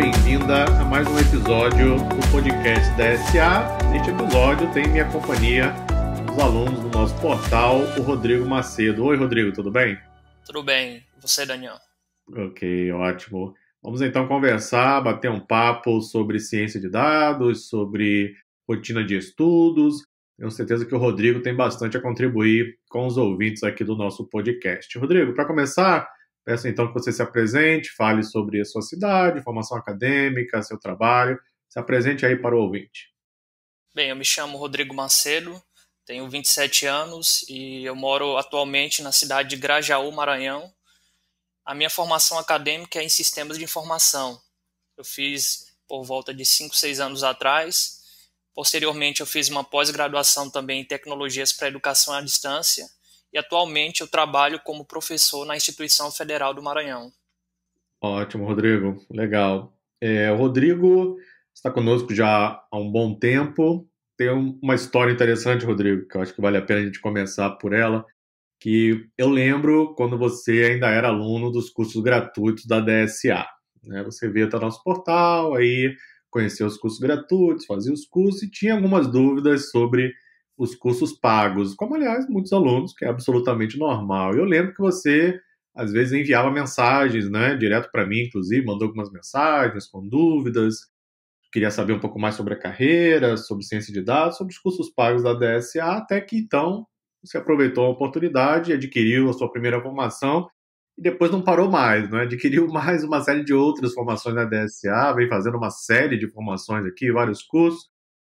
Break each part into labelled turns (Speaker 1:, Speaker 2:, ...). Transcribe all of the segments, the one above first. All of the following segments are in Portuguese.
Speaker 1: bem-vinda a mais um episódio do podcast da SA. Neste episódio tem minha companhia os alunos do nosso portal, o Rodrigo Macedo. Oi, Rodrigo, tudo bem?
Speaker 2: Tudo bem. Você, Daniel?
Speaker 1: Ok, ótimo. Vamos então conversar, bater um papo sobre ciência de dados, sobre rotina de estudos. Tenho certeza que o Rodrigo tem bastante a contribuir com os ouvintes aqui do nosso podcast. Rodrigo, para começar, peço então que você se apresente, fale sobre a sua cidade, formação acadêmica, seu trabalho. Se apresente aí para o ouvinte.
Speaker 2: Bem, eu me chamo Rodrigo Macedo, tenho 27 anos e eu moro atualmente na cidade de Grajaú, Maranhão. A minha formação acadêmica é em sistemas de informação. Eu fiz por volta de 5, 6 anos atrás. Posteriormente, eu fiz uma pós-graduação também em tecnologias para educação à distância. E atualmente eu trabalho como professor na Instituição Federal do Maranhão.
Speaker 1: Ótimo, Rodrigo. Legal. É, o Rodrigo está conosco já há um bom tempo. Tem uma história interessante, Rodrigo, que eu acho que vale a pena a gente começar por ela que eu lembro quando você ainda era aluno dos cursos gratuitos da DSA. Né? Você via até nosso portal, aí conhecia os cursos gratuitos, fazia os cursos e tinha algumas dúvidas sobre os cursos pagos, como aliás muitos alunos, que é absolutamente normal. Eu lembro que você às vezes enviava mensagens, né, direto para mim, inclusive, mandou algumas mensagens com dúvidas, queria saber um pouco mais sobre a carreira, sobre ciência de dados, sobre os cursos pagos da DSA, até que então você aproveitou a oportunidade, adquiriu a sua primeira formação e depois não parou mais, né? adquiriu mais uma série de outras formações na DSA, vem fazendo uma série de formações aqui, vários cursos.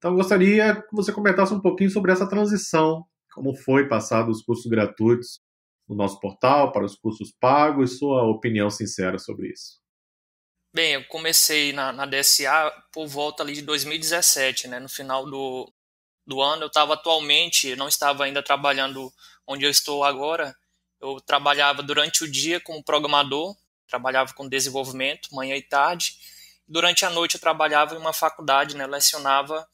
Speaker 1: Então, gostaria que você comentasse um pouquinho sobre essa transição, como foi passado os cursos gratuitos no nosso portal para os cursos pagos, sua opinião sincera sobre isso.
Speaker 2: Bem, eu comecei na, na DSA por volta ali de 2017, né, no final do, do ano. Eu estava atualmente, não estava ainda trabalhando onde eu estou agora. Eu trabalhava durante o dia como programador, trabalhava com desenvolvimento, manhã e tarde. Durante a noite eu trabalhava em uma faculdade, né, lecionava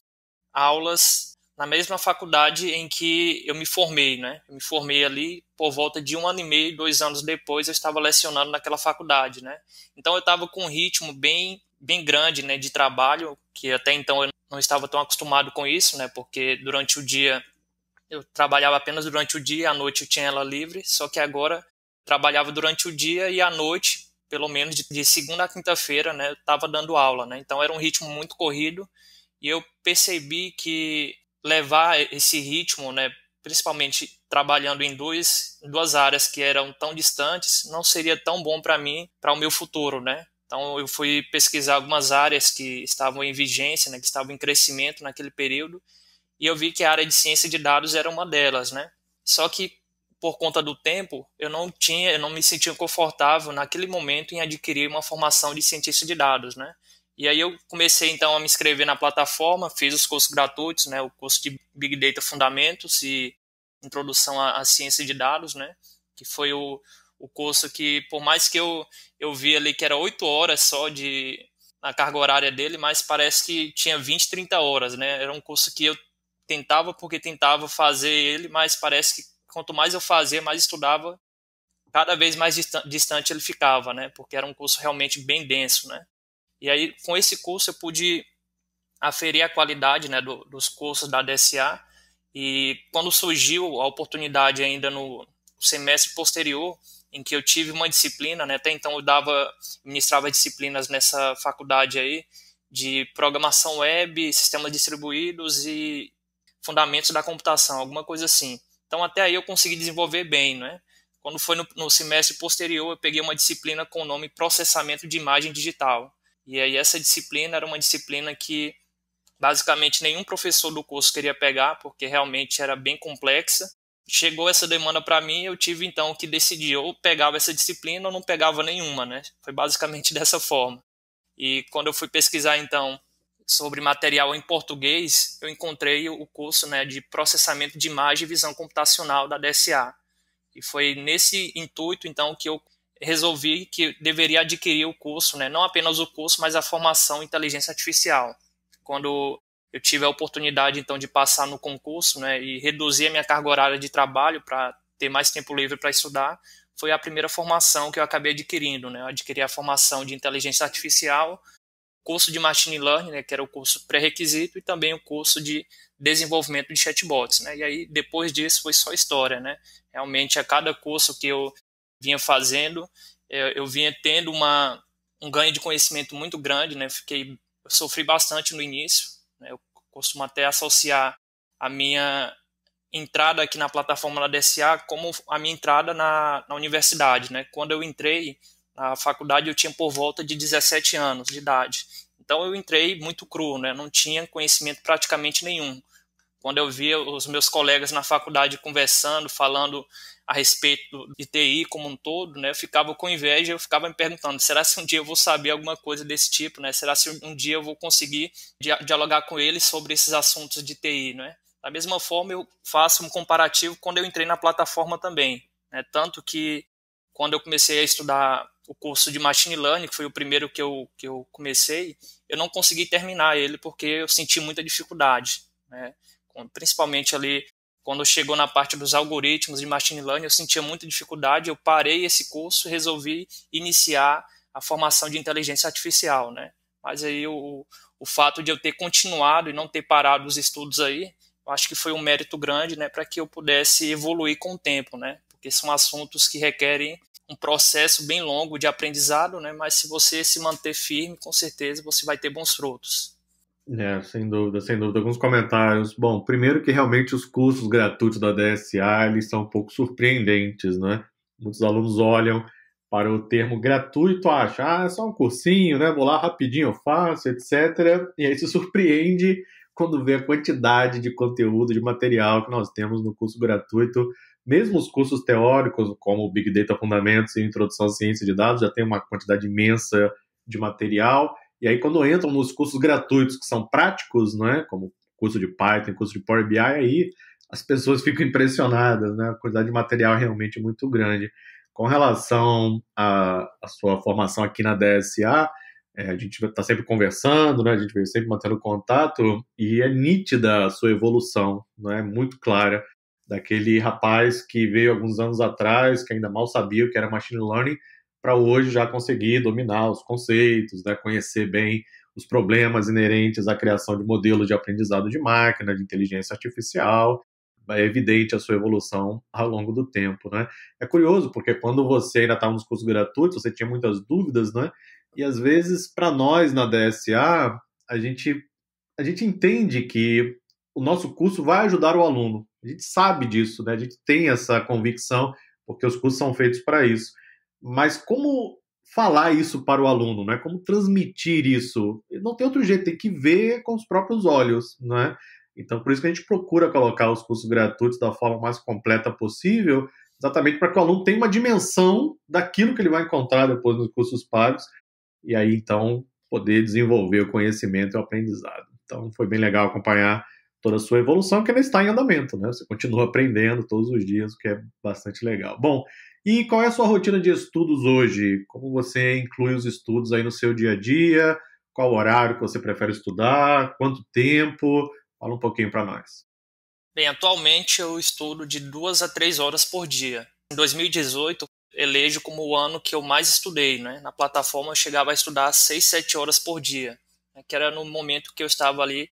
Speaker 2: aulas na mesma faculdade em que eu me formei, né? Eu me formei ali por volta de um ano e meio, dois anos depois eu estava lecionando naquela faculdade, né? Então eu estava com um ritmo bem bem grande, né, de trabalho, que até então eu não estava tão acostumado com isso, né? Porque durante o dia eu trabalhava apenas durante o dia, à noite eu tinha ela livre, só que agora trabalhava durante o dia e à noite, pelo menos de, segunda a quinta-feira, né, eu estava dando aula, né? Então era um ritmo muito corrido e eu percebi que levar esse ritmo, né, principalmente trabalhando em duas, duas áreas que eram tão distantes, não seria tão bom para mim, para o meu futuro, né? Então eu fui pesquisar algumas áreas que estavam em vigência, né, que estavam em crescimento naquele período, e eu vi que a área de ciência de dados era uma delas, né? Só que por conta do tempo, eu não tinha, eu não me sentia confortável naquele momento em adquirir uma formação de cientista de dados, né? E aí eu comecei então a me inscrever na plataforma, fiz os cursos gratuitos, né, o curso de Big Data Fundamentos e Introdução à, à Ciência de Dados, né, que foi o, o curso que, por mais que eu, eu vi ali que era 8 horas só de na carga horária dele, mas parece que tinha 20, 30 horas, né? Era um curso que eu tentava porque tentava fazer ele, mas parece que quanto mais eu fazia, mais estudava, cada vez mais distante ele ficava, né? Porque era um curso realmente bem denso, né? E aí, com esse curso, eu pude aferir a qualidade né, do, dos cursos da DSA. E quando surgiu a oportunidade ainda no semestre posterior, em que eu tive uma disciplina, né? Até então eu dava, ministrava disciplinas nessa faculdade aí de programação web, sistemas distribuídos e fundamentos da computação, alguma coisa assim. Então até aí eu consegui desenvolver bem, né? Quando foi no, no semestre posterior, eu peguei uma disciplina com o nome processamento de imagem digital. E aí essa disciplina era uma disciplina que basicamente nenhum professor do curso queria pegar, porque realmente era bem complexa chegou essa demanda para mim, eu tive então que decidir ou pegava essa disciplina ou não pegava nenhuma, né? Foi basicamente dessa forma. E quando eu fui pesquisar então sobre material em português, eu encontrei o curso né, de processamento de imagem e visão computacional da DSA. E foi nesse intuito então que eu resolvi que deveria adquirir o curso, né? Não apenas o curso, mas a formação em inteligência artificial. Quando eu tive a oportunidade então de passar no concurso né, e reduzir a minha carga horária de trabalho para ter mais tempo livre para estudar, foi a primeira formação que eu acabei adquirindo. Né? Eu adquiri a formação de inteligência artificial curso de Machine Learning, né, que era o curso pré-requisito, e também o curso de desenvolvimento de chatbots. Né? E aí, depois disso, foi só história. Né? Realmente, a cada curso que eu vinha fazendo, eu, eu vinha tendo uma, um ganho de conhecimento muito grande. Né? Fiquei, eu sofri bastante no início. Né? Eu costumo até associar a minha entrada aqui na plataforma da DSA como a minha entrada na, na universidade. Né? Quando eu entrei na faculdade, eu tinha por volta de 17 anos de idade. Então eu entrei muito cru, né? não tinha conhecimento praticamente nenhum. Quando eu via os meus colegas na faculdade conversando, falando a respeito de TI como um todo, né, eu ficava com inveja, eu ficava me perguntando, será se um dia eu vou saber alguma coisa desse tipo, né? Será se um dia eu vou conseguir dialogar com eles sobre esses assuntos de TI, né? Da mesma forma, eu faço um comparativo quando eu entrei na plataforma também, né? Tanto que quando eu comecei a estudar o curso de Machine Learning, que foi o primeiro que eu, que eu comecei, eu não consegui terminar ele porque eu senti muita dificuldade, né? Principalmente ali quando chegou na parte dos algoritmos de Machine Learning, eu sentia muita dificuldade, eu parei esse curso resolvi iniciar a formação de inteligência artificial, né? Mas aí o, o fato de eu ter continuado e não ter parado os estudos aí, eu acho que foi um mérito grande, né, para que eu pudesse evoluir com o tempo, né? Porque são assuntos que requerem um processo bem longo de aprendizado, né? Mas se você se manter firme, com certeza você vai ter bons frutos.
Speaker 1: É, sem dúvida, sem dúvida. Alguns comentários. Bom, primeiro que realmente os cursos gratuitos da DSA eles são um pouco surpreendentes, né? Muitos alunos olham para o termo gratuito, acham, ah, é só um cursinho, né? Vou lá rapidinho, eu faço, etc. E aí se surpreende quando vê a quantidade de conteúdo, de material que nós temos no curso gratuito. Mesmo os cursos teóricos, como Big Data Fundamentos e Introdução à Ciência de Dados, já tem uma quantidade imensa de material. E aí, quando entram nos cursos gratuitos, que são práticos, né, como curso de Python, curso de Power BI, aí as pessoas ficam impressionadas, né? A quantidade de material é realmente muito grande. Com relação à, sua formação aqui na DSA, é, a gente está sempre conversando, né? A gente veio sempre mantendo contato e é nítida a sua evolução, né? Muito clara daquele rapaz que veio alguns anos atrás, que ainda mal sabia o que era machine learning, para hoje já conseguir dominar os conceitos, né? Conhecer bem os problemas inerentes à criação de modelos de aprendizado de máquina, de inteligência artificial. É evidente a sua evolução ao longo do tempo, né? É curioso porque quando você ainda estava nos cursos gratuitos, você tinha muitas dúvidas, né? E às vezes, para nós na DSA, a gente, a gente entende que o nosso curso vai ajudar o aluno. A gente sabe disso, né? A gente tem essa convicção, porque os cursos são feitos para isso. Mas como falar isso para o aluno, né? Como transmitir isso? Não tem outro jeito, tem que ver com os próprios olhos, né? Então, por isso que a gente procura colocar os cursos gratuitos da forma mais completa possível, exatamente para que o aluno tenha uma dimensão daquilo que ele vai encontrar depois nos cursos pagos e aí então poder desenvolver o conhecimento e o aprendizado. Então foi bem legal acompanhar toda a sua evolução, que ainda está em andamento, né? Você continua aprendendo todos os dias, o que é bastante legal. Bom, e qual é a sua rotina de estudos hoje? Como você inclui os estudos aí no seu dia a dia? Qual horário que você prefere estudar? Quanto tempo? Fala um pouquinho para nós.
Speaker 2: Bem, atualmente eu estudo de duas a três horas por dia. Em 2018, elejo como o ano que eu mais estudei. Né? Na plataforma eu chegava a estudar 6, 7 horas por dia, né? que era no momento que eu estava ali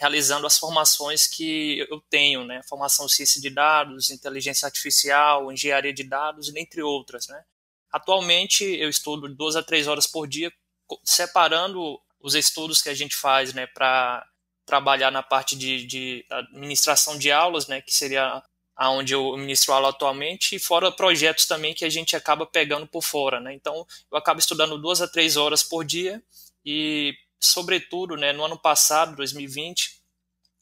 Speaker 2: realizando as formações que eu tenho, né? Formação em ciência de dados, inteligência artificial, engenharia de dados, entre outras, né? Atualmente eu estudo duas a três horas por dia, separando os estudos que a gente faz, né, para trabalhar na parte de, de, administração de aulas, né, que seria aonde eu ministro aula atualmente, e fora projetos também que a gente acaba pegando por fora, né? Então, eu acabo estudando duas a três horas por dia e, sobretudo, né, no ano passado, 2020,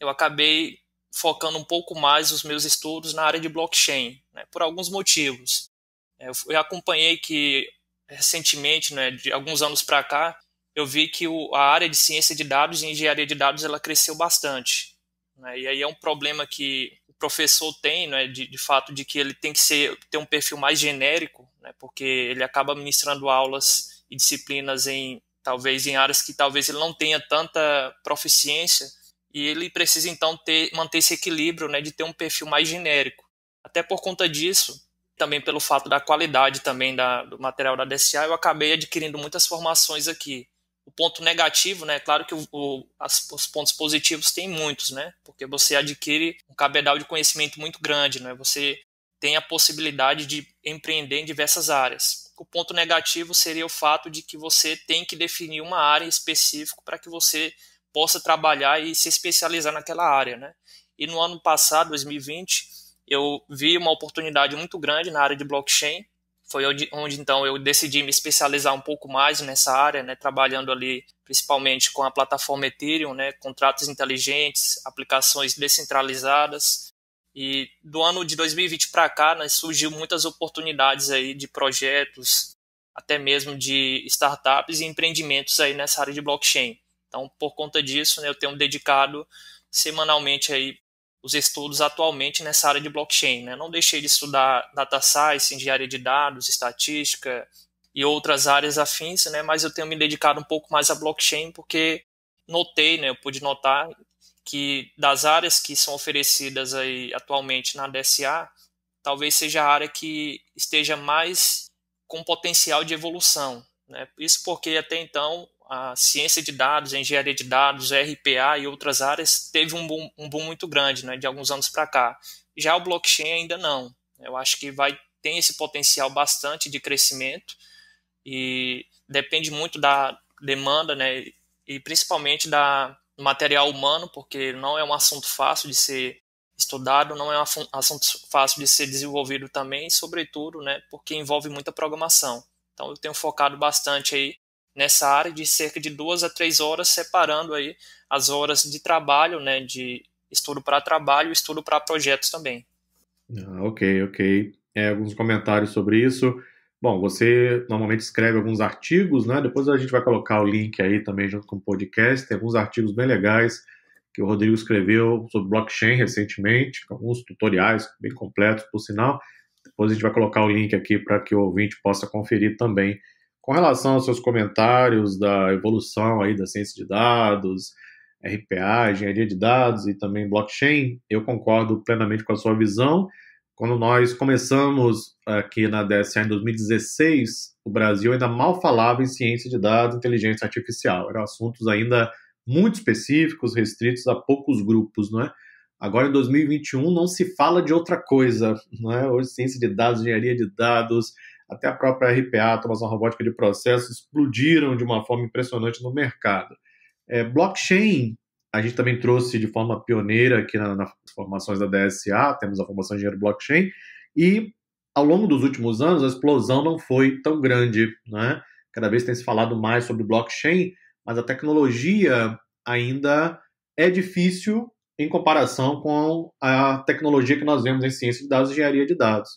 Speaker 2: eu acabei focando um pouco mais os meus estudos na área de blockchain, né, por alguns motivos. É, eu acompanhei que recentemente, né, de alguns anos para cá, eu vi que o, a área de ciência de dados e engenharia de dados ela cresceu bastante. Né, e aí é um problema que professor tem, né, de, de fato, de que ele tem que ser, ter um perfil mais genérico, né, porque ele acaba ministrando aulas e disciplinas em talvez em áreas que talvez ele não tenha tanta proficiência e ele precisa então ter, manter esse equilíbrio, né, de ter um perfil mais genérico. Até por conta disso, também pelo fato da qualidade também da, do material da DSA, eu acabei adquirindo muitas formações aqui. o ponto negativo, né? Claro que o, o, as, os pontos positivos tem muitos, né? Porque você adquire um cabedal de conhecimento muito grande, né? Você tem a possibilidade de empreender em diversas áreas. O ponto negativo seria o fato de que você tem que definir uma área específica para que você possa trabalhar e se especializar naquela área, né? E no ano passado, 2020, eu vi uma oportunidade muito grande na área de blockchain. Foi onde, onde então eu decidi me especializar um pouco mais nessa área, né? Trabalhando ali principalmente com a plataforma Ethereum, né? Contratos inteligentes, aplicações descentralizadas e do ano de 2020 para cá, né, surgiu muitas oportunidades aí de projetos, até mesmo de startups e empreendimentos aí nessa área de blockchain. Então, por conta disso, né, eu tenho dedicado semanalmente aí os estudos atualmente nessa área de blockchain. Né? Não deixei de estudar data science, engenharia de dados, estatística e outras áreas afins, né? mas eu tenho me dedicado um pouco mais a blockchain porque notei, né, eu pude notar que das áreas que são oferecidas aí atualmente na DSA, talvez seja a área que esteja mais com potencial de evolução. Né? Isso porque até então a ciência de dados, a engenharia de dados, RPA e outras áreas teve um boom, um boom muito grande né, de alguns anos para cá. Já o blockchain ainda não. Eu acho que vai tem esse potencial bastante de crescimento e depende muito da demanda, né, e principalmente da material humano, porque não é um assunto fácil de ser estudado, não é um assunto fácil de ser desenvolvido também, sobretudo, né, porque envolve muita programação. Então eu tenho focado bastante aí nessa área de cerca de duas a três horas, separando aí as horas de trabalho, né, de estudo para trabalho estudo para projetos também.
Speaker 1: Ah, ok, ok. É, alguns comentários sobre isso. Bom, você normalmente escreve alguns artigos, né? Depois a gente vai colocar o link aí também junto com o podcast. Tem alguns artigos bem legais que o Rodrigo escreveu sobre blockchain recentemente, alguns tutoriais bem completos, por sinal. Depois a gente vai colocar o link aqui para que o ouvinte possa conferir também. Com relação aos seus comentários da evolução aí da ciência de dados, RPA, engenharia de dados e também blockchain, eu concordo plenamente com a sua visão. Quando nós começamos aqui na DSA em 2016, o Brasil ainda mal falava em ciência de dados e inteligência artificial. Eram assuntos ainda muito específicos, restritos a poucos grupos, não é? Agora, em 2021, não se fala de outra coisa, não é? Hoje, ciência de dados, engenharia de dados, até a própria RPA, automação robótica de processos, explodiram de uma forma impressionante no mercado. É, blockchain a gente também trouxe de forma pioneira aqui na, nas formações da DSA, temos a formação de engenheiro blockchain, e ao longo dos últimos anos a explosão não foi tão grande, né? Cada vez tem se falado mais sobre blockchain, mas a tecnologia ainda é difícil em comparação com a tecnologia que nós vemos em ciência de dados e engenharia de dados.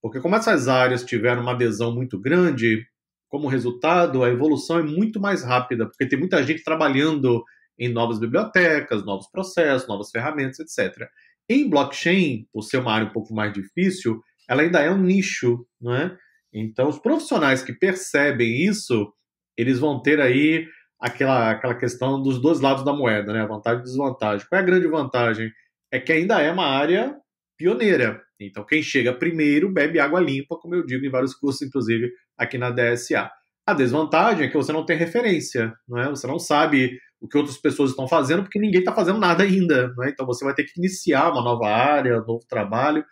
Speaker 1: Porque como essas áreas tiveram uma adesão muito grande, como resultado, a evolução é muito mais rápida, porque tem muita gente trabalhando em novas bibliotecas, novos processos, novas ferramentas, etc. Em blockchain, por ser uma área um pouco mais difícil, ela ainda é um nicho, não é? Então, os profissionais que percebem isso, eles vão ter aí aquela, aquela questão dos dois lados da moeda, né? A vantagem e desvantagem. Qual é a grande vantagem? É que ainda é uma área pioneira. Então, quem chega primeiro bebe água limpa, como eu digo em vários cursos, inclusive aqui na DSA. A desvantagem é que você não tem referência, não é? Você não sabe o que outras pessoas estão fazendo, porque ninguém está fazendo nada ainda. Né? Então você vai ter que iniciar uma nova área, um novo trabalho.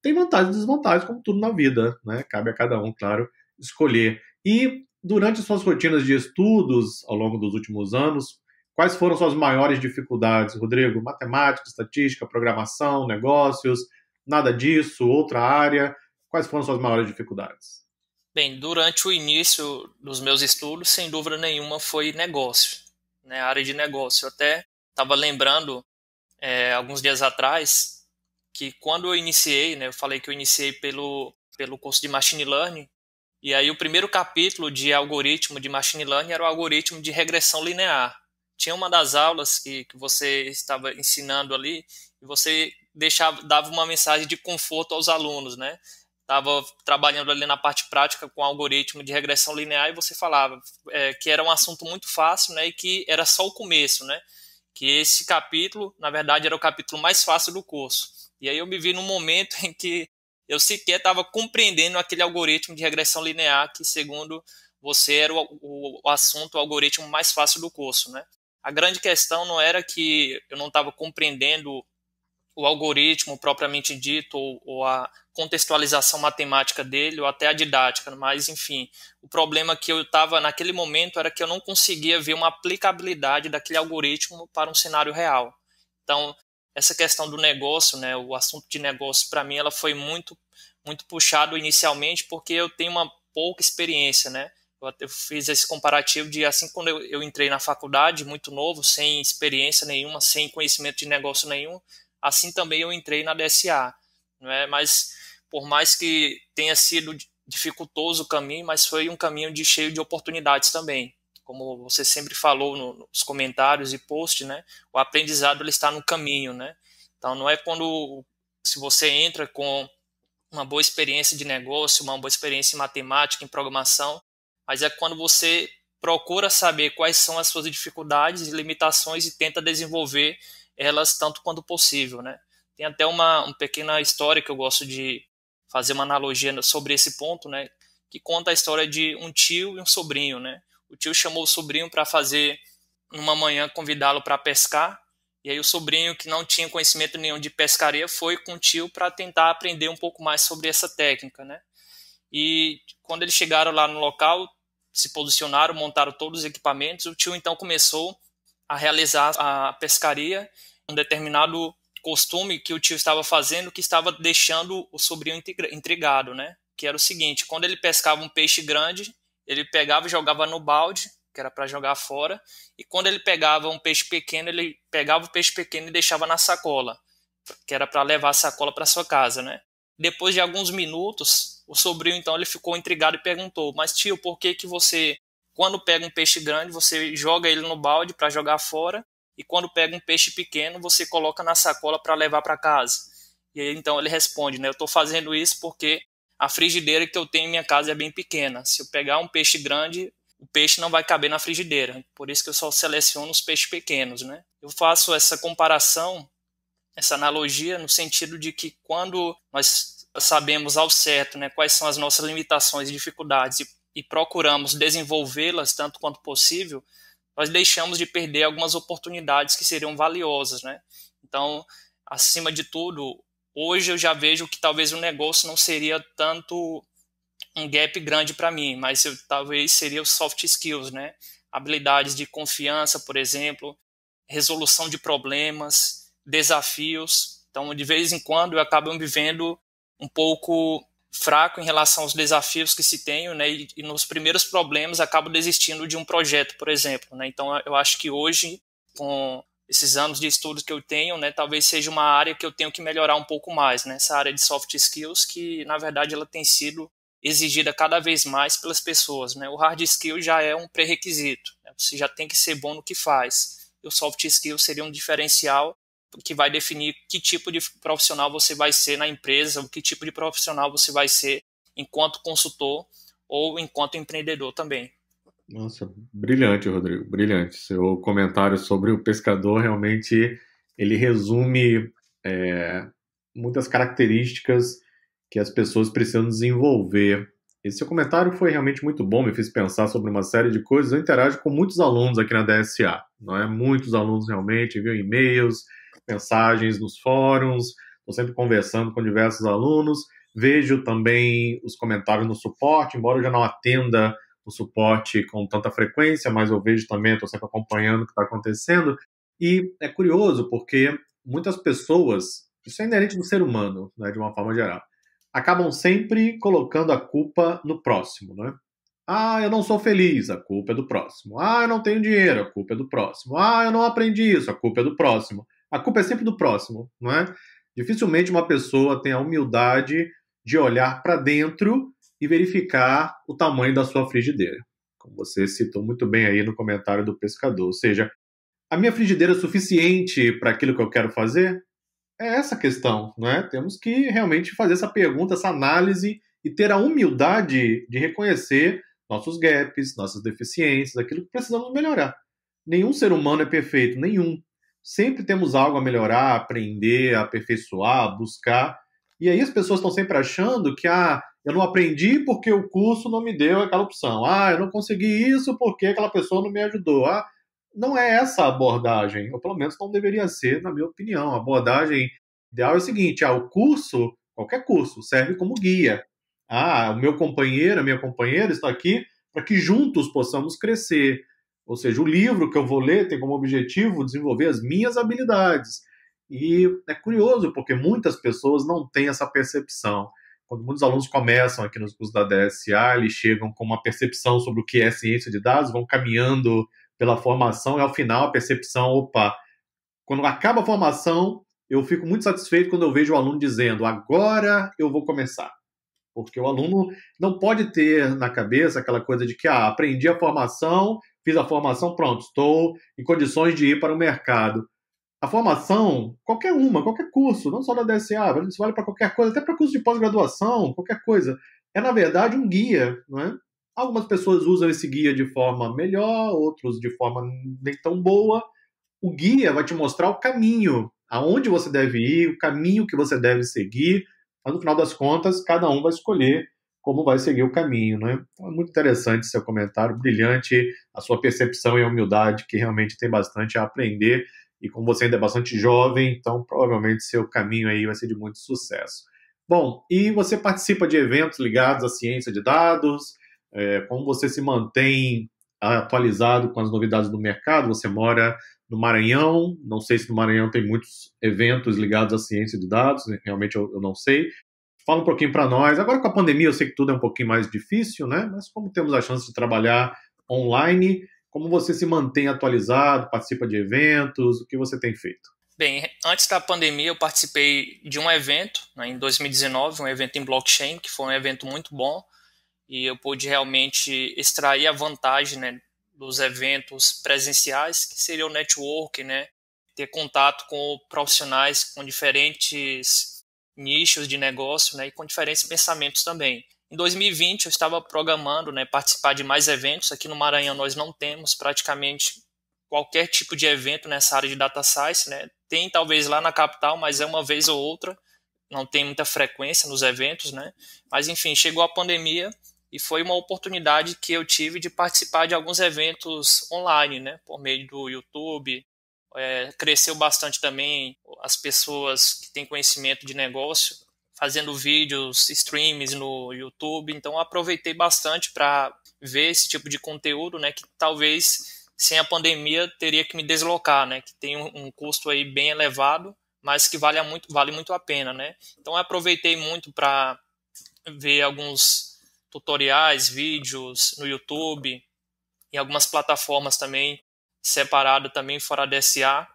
Speaker 1: Tem vantagens e desvantagens, como tudo na vida. Né? Cabe a cada um, claro, escolher. E durante suas rotinas de estudos ao longo dos últimos anos, quais foram suas maiores dificuldades, Rodrigo? Matemática, estatística, programação, negócios, nada disso, outra área. Quais foram suas maiores dificuldades?
Speaker 2: Bem, durante o início dos meus estudos, sem dúvida nenhuma, foi negócio né, área de negócio. Eu até estava lembrando é, alguns dias atrás que quando eu iniciei, né, eu falei que eu iniciei pelo, pelo curso de Machine Learning, e aí o primeiro capítulo de algoritmo de Machine Learning era o algoritmo de regressão linear. Tinha uma das aulas que, que você estava ensinando ali, e você deixava, dava uma mensagem de conforto aos alunos, né? Estava trabalhando ali na parte prática com algoritmo de regressão linear e você falava é, que era um assunto muito fácil, né, e que era só o começo, né, que esse capítulo, na verdade, era o capítulo mais fácil do curso. E aí eu me vi num momento em que eu sequer estava compreendendo aquele algoritmo de regressão linear que, segundo você era o, o, o assunto, o algoritmo mais fácil do curso, né? A grande questão não era que eu não estava compreendendo o algoritmo propriamente dito ou, ou, a contextualização matemática dele ou até a didática, mas enfim, o problema que eu estava naquele momento era que eu não conseguia ver uma aplicabilidade daquele algoritmo para um cenário real. Então, essa questão do negócio, né, o assunto de negócio para mim ela foi muito muito puxado inicialmente porque eu tenho uma pouca experiência, né? Eu fiz esse comparativo de assim quando eu, eu entrei na faculdade muito novo, sem experiência nenhuma, sem conhecimento de negócio nenhum, assim também eu entrei na DSA, não é? Mas por mais que tenha sido dificultoso o caminho, mas foi um caminho de cheio de oportunidades também. Como você sempre falou no, nos comentários e posts, né? O aprendizado ele está no caminho, né? Então não é quando se você entra com uma boa experiência de negócio, uma boa experiência em matemática, em programação, mas é quando você procura saber quais são as suas dificuldades e limitações e tenta desenvolver elas tanto quanto possível, né? Tem até uma, uma pequena história que eu gosto de fazer uma analogia sobre esse ponto, né? Que conta a história de um tio e um sobrinho, né? O tio chamou o sobrinho para fazer numa manhã convidá-lo para pescar e aí o sobrinho que não tinha conhecimento nenhum de pescaria foi com o tio para tentar aprender um pouco mais sobre essa técnica, né? E quando eles chegaram lá no local, se posicionaram, montaram todos os equipamentos, o tio então começou a realizar a pescaria, um determinado costume que o tio estava fazendo que estava deixando o sobrinho intrigado, né? Que era o seguinte, quando ele pescava um peixe grande, ele pegava e jogava no balde, que era para jogar fora, e quando ele pegava um peixe pequeno, ele pegava o peixe pequeno e deixava na sacola, que era para levar a sacola para sua casa, né? Depois de alguns minutos, o sobrinho então ele ficou intrigado e perguntou: "Mas tio, por que que você quando pega um peixe grande, você joga ele no balde para jogar fora, e quando pega um peixe pequeno, você coloca na sacola para levar para casa. E aí então ele responde, né? Eu estou fazendo isso porque a frigideira que eu tenho em minha casa é bem pequena. Se eu pegar um peixe grande, o peixe não vai caber na frigideira. Por isso que eu só seleciono os peixes pequenos, né? Eu faço essa comparação, essa analogia no sentido de que quando nós sabemos ao certo, né, quais são as nossas limitações e dificuldades e e procuramos desenvolvê-las tanto quanto possível, nós deixamos de perder algumas oportunidades que seriam valiosas, né? Então, acima de tudo, hoje eu já vejo que talvez o negócio não seria tanto um gap grande para mim, mas eu, talvez seria os soft skills, né? Habilidades de confiança, por exemplo, resolução de problemas, desafios. Então, de vez em quando eu acabo me vendo um pouco fraco em relação aos desafios que se tem, né, e, nos primeiros problemas acabo desistindo de um projeto, por exemplo, né, então eu acho que hoje, com esses anos de estudos que eu tenho, né, talvez seja uma área que eu tenho que melhorar um pouco mais, né, essa área de soft skills que, na verdade, ela tem sido exigida cada vez mais pelas pessoas, né, o hard skill já é um pré-requisito, né, você já tem que ser bom no que faz, e o soft skill seria um diferencial que vai definir que tipo de profissional você vai ser na empresa, que tipo de profissional você vai ser enquanto consultor ou enquanto empreendedor também.
Speaker 1: Nossa, brilhante, Rodrigo, brilhante. Seu comentário sobre o pescador realmente ele resume é, muitas características que as pessoas precisam desenvolver. Esse seu comentário foi realmente muito bom, me fez pensar sobre uma série de coisas. Eu interajo com muitos alunos aqui na DSA, não é? Muitos alunos realmente enviam e-mails, mensagens nos fóruns, estou sempre conversando com diversos alunos, vejo também os comentários no suporte, embora eu já não atenda o suporte com tanta frequência, mas eu vejo também, estou sempre acompanhando o que está acontecendo. E é curioso porque muitas pessoas, isso é inerente do ser humano, né, de uma forma geral, acabam sempre colocando a culpa no próximo, né? Ah, eu não sou feliz, a culpa é do próximo. Ah, eu não tenho dinheiro, a culpa é do próximo. Ah, eu não aprendi isso, a culpa é do próximo. A culpa é sempre do próximo, não é? Dificilmente uma pessoa tem a humildade de olhar para dentro e verificar o tamanho da sua frigideira. Como você citou muito bem aí no comentário do pescador. Ou seja, a minha frigideira é suficiente para aquilo que eu quero fazer? É essa a questão, não é? Temos que realmente fazer essa pergunta, essa análise e ter a humildade de reconhecer nossos gaps, nossas deficiências, aquilo que precisamos melhorar. Nenhum ser humano é perfeito, nenhum sempre temos algo a melhorar, aprender, aperfeiçoar, buscar. E aí as pessoas estão sempre achando que ah, eu não aprendi porque o curso não me deu aquela opção. Ah, eu não consegui isso porque aquela pessoa não me ajudou. Ah, não é essa a abordagem, ou pelo menos não deveria ser, na minha opinião. A abordagem ideal é o seguinte: ah, o curso, qualquer curso, serve como guia. Ah, o meu companheiro, a minha companheira está aqui para que juntos possamos crescer. Ou seja, o livro que eu vou ler tem como objetivo desenvolver as minhas habilidades. E é curioso, porque muitas pessoas não têm essa percepção. Quando muitos alunos começam aqui nos cursos da DSA, eles chegam com uma percepção sobre o que é ciência de dados, vão caminhando pela formação e ao final a percepção, opa, quando acaba a formação, eu fico muito satisfeito quando eu vejo o aluno dizendo, agora eu vou começar. Porque o aluno não pode ter na cabeça aquela coisa de que, ah, aprendi a formação, fiz a formação, pronto, estou em condições de ir para o mercado. A formação, qualquer uma, qualquer curso, não só da DSA, isso vale para qualquer coisa, até para curso de pós-graduação, qualquer coisa, é na verdade um guia, não é? Algumas pessoas usam esse guia de forma melhor, outros de forma nem tão boa. O guia vai te mostrar o caminho, aonde você deve ir, o caminho que você deve seguir, mas no final das contas, cada um vai escolher como vai seguir o caminho, né? Então é muito interessante seu comentário, brilhante a sua percepção e a humildade, que realmente tem bastante a aprender. E como você ainda é bastante jovem, então provavelmente seu caminho aí vai ser de muito sucesso. Bom, e você participa de eventos ligados à ciência de dados, é, como você se mantém atualizado com as novidades do mercado? Você mora no Maranhão, não sei se no Maranhão tem muitos eventos ligados à ciência de dados, né? realmente eu, eu não sei. Fala um pouquinho para nós. Agora com a pandemia eu sei que tudo é um pouquinho mais difícil, né? Mas como temos a chance de trabalhar online, como você se mantém atualizado, participa de eventos, o que você tem feito?
Speaker 2: Bem, antes da pandemia eu participei de um evento, né, em 2019, um evento em blockchain, que foi um evento muito bom, e eu pude realmente extrair a vantagem né, dos eventos presenciais, que seria o network, né, ter contato com profissionais com diferentes nichos de negócio né, e com diferentes pensamentos também. Em 2020 eu estava programando né, participar de mais eventos. Aqui no Maranhão nós não temos praticamente qualquer tipo de evento nessa área de data science. Né? Tem talvez lá na capital, mas é uma vez ou outra. Não tem muita frequência nos eventos, né? Mas enfim, chegou a pandemia e foi uma oportunidade que eu tive de participar de alguns eventos online, né, por meio do YouTube. É, cresceu bastante também as pessoas que têm conhecimento de negócio fazendo vídeos, streams no YouTube. Então aproveitei bastante para ver esse tipo de conteúdo, né, que talvez sem a pandemia teria que me deslocar, né, que tem um, um custo aí bem elevado, mas que vale muito, vale muito a pena, né. Então aproveitei muito para ver alguns tutoriais, vídeos no YouTube, em algumas plataformas também, separado também fora da SA.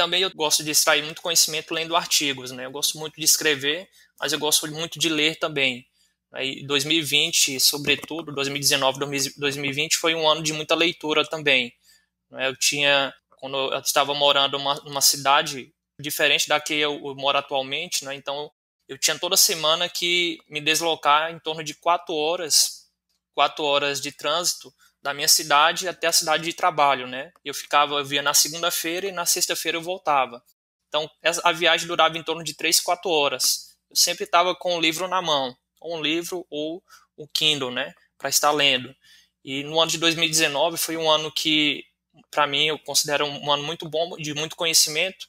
Speaker 2: Também eu gosto de extrair muito conhecimento lendo artigos, né? Eu gosto muito de escrever, mas eu gosto muito de ler também. Aí 2020, sobretudo, 2019, 2020 foi um ano de muita leitura também. Né? Eu tinha, quando eu estava morando numa, numa cidade diferente da que eu, eu moro atualmente, né? Então eu tinha toda semana que me deslocar em torno de quatro horas, quatro horas de trânsito da minha cidade até a cidade de trabalho, né? Eu ficava, eu via na segunda-feira e na sexta-feira eu voltava. Então a viagem durava em torno de três, quatro horas. Eu sempre estava com o livro na mão, um livro ou o Kindle, né, para estar lendo. E no ano de 2019 foi um ano que, para mim, eu considero um ano muito bom, de muito conhecimento,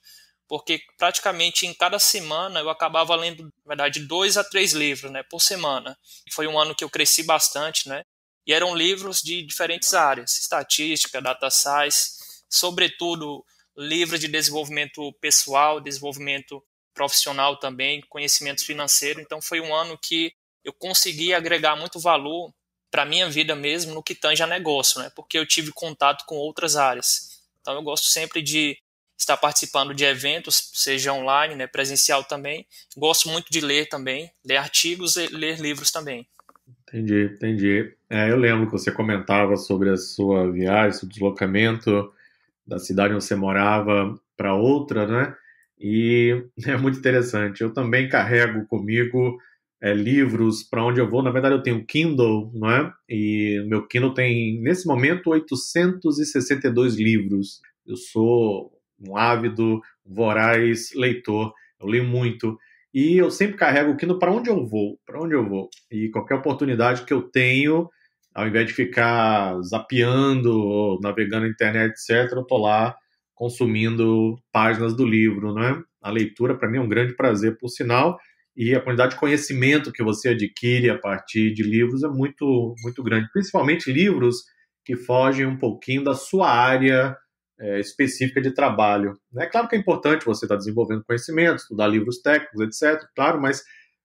Speaker 2: porque praticamente em cada semana eu acabava lendo, na verdade, dois a três livros, né, por semana. Foi um ano que eu cresci bastante, né, e eram livros de diferentes áreas, estatística, data science, sobretudo livros de desenvolvimento pessoal, desenvolvimento profissional também, conhecimento financeiro. Então foi um ano que eu consegui agregar muito valor para minha vida mesmo no que tange a negócio, né? Porque eu tive contato com outras áreas. Então eu gosto sempre de estar participando de eventos, seja online, né, presencial também. Gosto muito de ler também, ler artigos e ler livros também.
Speaker 1: Entendi, entendi. É, eu lembro que você comentava sobre a sua viagem, seu deslocamento da cidade onde você morava para outra, né? E é muito interessante. Eu também carrego comigo é, livros para onde eu vou. Na verdade, eu tenho Kindle, não é? E meu Kindle tem, nesse momento, 862 livros. Eu sou um ávido, voraz leitor. Eu leio muito. E eu sempre carrego o Kindle para onde eu vou, para onde eu vou. E qualquer oportunidade que eu tenho, ao invés de ficar zapeando, navegando na internet, etc., eu tô lá consumindo páginas do livro, né? A leitura para mim é um grande prazer, por sinal, e a quantidade de conhecimento que você adquire a partir de livros é muito muito grande, principalmente livros que fogem um pouquinho da sua área é, específica de trabalho. É claro que é importante você estar desenvolvendo conhecimento, estudar livros técnicos, etc. Claro, mas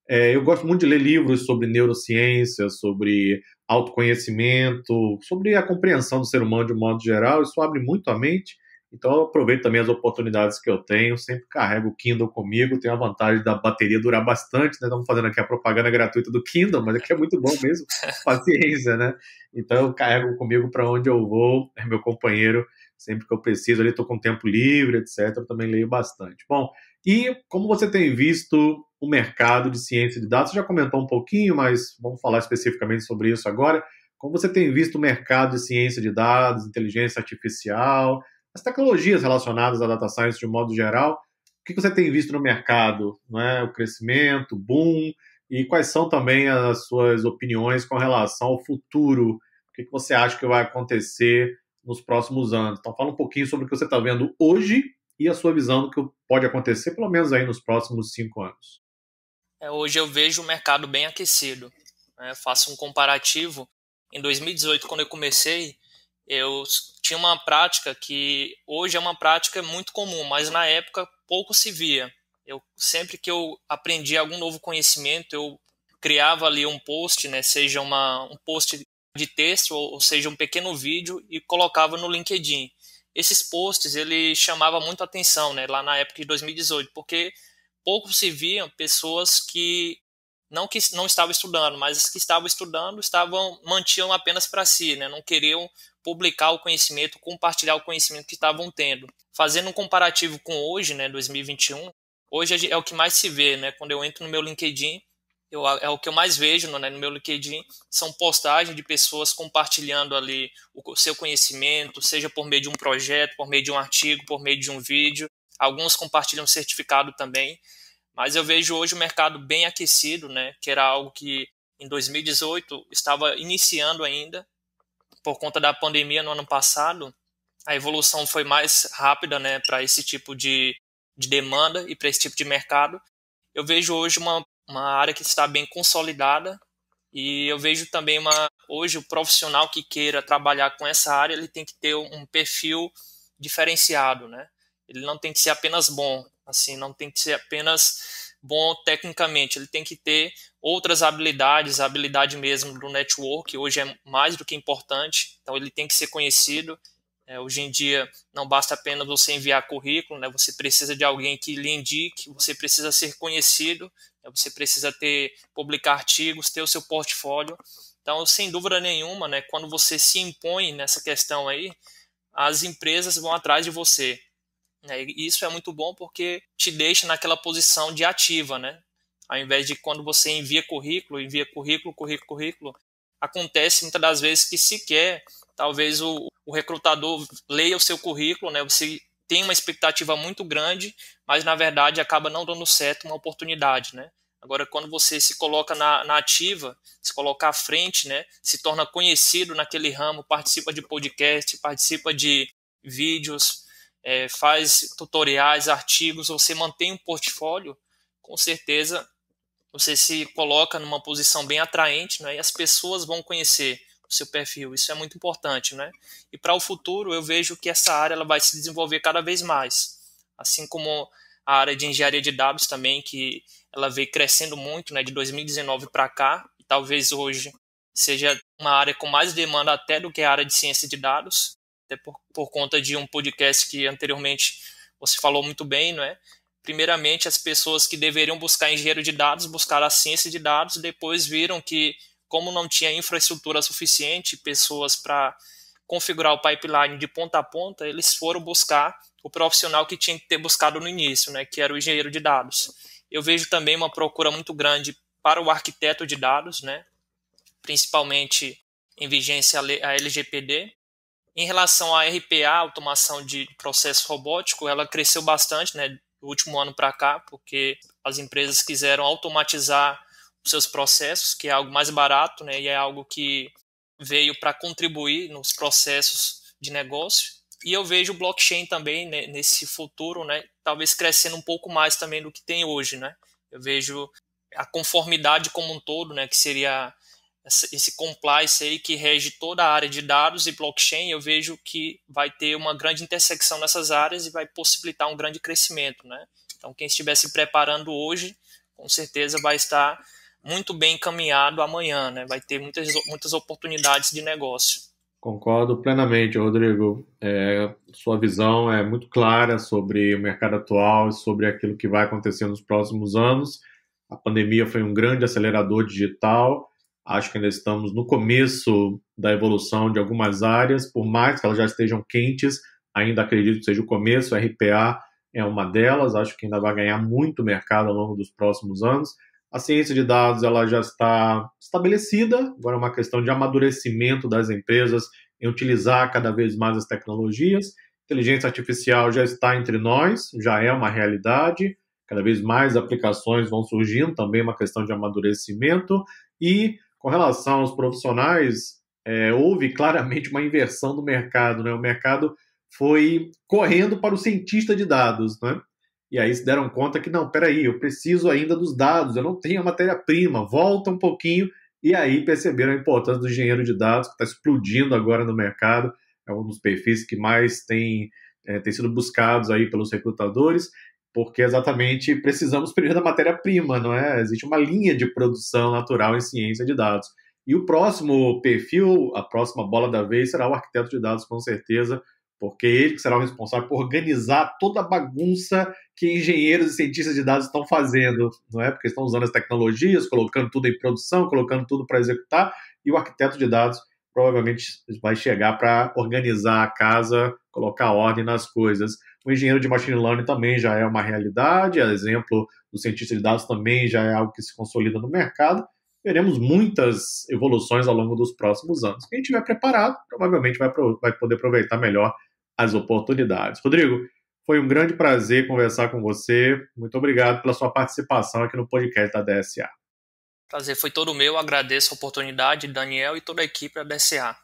Speaker 1: é, eu gosto muito de ler livros sobre neurociência, sobre autoconhecimento, sobre a compreensão do ser humano de um modo geral. Isso abre muito a mente. Então eu aproveito também as oportunidades que eu tenho, sempre carrego o Kindle comigo, tenho a vantagem da bateria durar bastante, né? Estamos fazendo aqui a propaganda gratuita do Kindle, mas aqui é muito bom mesmo, paciência, né? Então eu carrego comigo para onde eu vou, é meu companheiro sempre que eu preciso, ali estou com tempo livre, etc. Eu também leio bastante. Bom, e como você tem visto o mercado de ciência de dados, você já comentou um pouquinho, mas vamos falar especificamente sobre isso agora. Como você tem visto o mercado de ciência de dados, inteligência artificial, as tecnologias relacionadas à data science de um modo geral, o que você tem visto no mercado? Não é? O crescimento, o boom, e quais são também as suas opiniões com relação ao futuro? O que você acha que vai acontecer nos próximos anos. Então, fala um pouquinho sobre o que você está vendo hoje e a sua visão do que pode acontecer, pelo menos aí nos próximos cinco anos.
Speaker 2: É, hoje eu vejo o mercado bem aquecido. Né? Faço um comparativo. Em 2018, quando eu comecei, eu tinha uma prática que hoje é uma prática muito comum, mas na época pouco se via. Eu sempre que eu aprendi algum novo conhecimento, eu criava ali um post, né, seja uma, um post de texto, ou seja, um pequeno vídeo e colocava no LinkedIn. Esses posts ele chamava muito atenção, né, lá na época de 2018, porque pouco se viam pessoas que não que não estavam estudando, mas as que estavam estudando estavam mantinham apenas para si, né, não queriam publicar o conhecimento, compartilhar o conhecimento que estavam tendo. Fazendo um comparativo com hoje, né, 2021, hoje é o que mais se vê, né, quando eu entro no meu LinkedIn, eu, é o que eu mais vejo né, no meu LinkedIn, são postagens de pessoas compartilhando ali o, seu conhecimento, seja por meio de um projeto, por meio de um artigo, por meio de um vídeo. Alguns compartilham certificado também, mas eu vejo hoje o mercado bem aquecido, né, que era algo que em 2018 estava iniciando ainda, por conta da pandemia no ano passado, a evolução foi mais rápida né, para esse tipo de, de demanda e para esse tipo de mercado. Eu vejo hoje uma uma área que está bem consolidada e eu vejo também uma hoje o profissional que queira trabalhar com essa área ele tem que ter um perfil diferenciado, né? Ele não tem que ser apenas bom, assim, não tem que ser apenas bom tecnicamente, ele tem que ter outras habilidades, a habilidade mesmo do network hoje é mais do que importante, então ele tem que ser conhecido, é, hoje em dia não basta apenas você enviar currículo, né? você precisa de alguém que lhe indique, você precisa ser conhecido? Você precisa ter publicar artigos, ter o seu portfólio. Então, sem dúvida nenhuma, né, quando você se impõe nessa questão aí, as empresas vão atrás de você. Né? E isso é muito bom porque te deixa naquela posição de ativa, né? Ao invés de quando você envia currículo, envia currículo, currículo, currículo, acontece muitas das vezes que sequer talvez o, o recrutador leia o seu currículo, né? Você tem uma expectativa muito grande, mas na verdade acaba não dando certo uma oportunidade, né? Agora, quando você se coloca na, na, ativa, se coloca à frente, né, se torna conhecido naquele ramo, participa de podcast, participa de vídeos, é, faz tutoriais, artigos, você mantém um portfólio, com certeza você se coloca numa posição bem atraente, né, e as pessoas vão conhecer seu perfil. Isso é muito importante, né? E para o futuro, eu vejo que essa área ela vai se desenvolver cada vez mais, assim como a área de engenharia de dados também, que ela veio crescendo muito, né, de 2019 para cá, e talvez hoje seja uma área com mais demanda até do que a área de ciência de dados, até por, por conta de um podcast que anteriormente você falou muito bem, não é? Primeiramente, as pessoas que deveriam buscar engenheiro de dados buscaram a ciência de dados, depois viram que como não tinha infraestrutura suficiente, pessoas para configurar o pipeline de ponta a ponta, eles foram buscar o profissional que tinha que ter buscado no início, né, que era o engenheiro de dados. Eu vejo também uma procura muito grande para o arquiteto de dados, né, principalmente em vigência a LGPD. Em relação à RPA, automação de processo robótico, ela cresceu bastante, né, do último ano para cá, porque as empresas quiseram automatizar seus processos, que é algo mais barato, né, e é algo que veio para contribuir nos processos de negócio. E eu vejo o blockchain também né, nesse futuro, né, talvez crescendo um pouco mais também do que tem hoje, né. Eu vejo a conformidade como um todo, né, que seria esse compliance aí que rege toda a área de dados e blockchain, eu vejo que vai ter uma grande intersecção nessas áreas e vai possibilitar um grande crescimento, né? Então, quem estiver se preparando hoje, com certeza vai estar muito bem encaminhado amanhã, né? Vai ter muitas, muitas oportunidades de negócio.
Speaker 1: Concordo plenamente, Rodrigo. É, sua visão é muito clara sobre o mercado atual e sobre aquilo que vai acontecer nos próximos anos. A pandemia foi um grande acelerador digital Acho que ainda estamos no começo da evolução de algumas áreas, por mais que elas já estejam quentes, ainda acredito que seja o começo. O RPA é uma delas, acho que ainda vai ganhar muito mercado ao longo dos próximos anos. A ciência de dados ela já está estabelecida, agora é uma questão de amadurecimento das empresas em utilizar cada vez mais as tecnologias. Inteligência artificial já está entre nós, já é uma realidade. Cada vez mais aplicações vão surgindo, também uma questão de amadurecimento. E com relação aos profissionais, é, houve claramente uma inversão do mercado. Né? O mercado foi correndo para o cientista de dados. Né? E aí se deram conta que, não, peraí, eu preciso ainda dos dados, eu não tenho a matéria-prima, volta um pouquinho. E aí perceberam a importância do engenheiro de dados, que está explodindo agora no mercado. É um dos perfis que mais tem, é, tem sido buscados aí pelos recrutadores porque exatamente precisamos primeiro da matéria-prima, não é? Existe uma linha de produção natural em ciência de dados. E o próximo perfil, a próxima bola da vez, será o arquiteto de dados, com certeza, porque ele será o responsável por organizar toda a bagunça que engenheiros e cientistas de dados estão fazendo, não é? Porque estão usando as tecnologias, colocando tudo em produção, colocando tudo para executar, e o arquiteto de dados provavelmente vai chegar para organizar a casa, colocar ordem nas coisas. O engenheiro de machine learning também já é uma realidade, exemplo do cientista de dados também já é algo que se consolida no mercado. Veremos muitas evoluções ao longo dos próximos anos. Quem estiver preparado, provavelmente vai, vai poder aproveitar melhor as oportunidades. Rodrigo, foi um grande prazer conversar com você. Muito obrigado pela sua participação aqui no podcast da DSA.
Speaker 2: Prazer foi todo meu. Agradeço a oportunidade, Daniel e toda a equipe da DSA.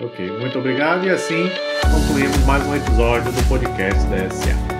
Speaker 1: Ok, muito obrigado. E assim concluímos mais um episódio do podcast da SA.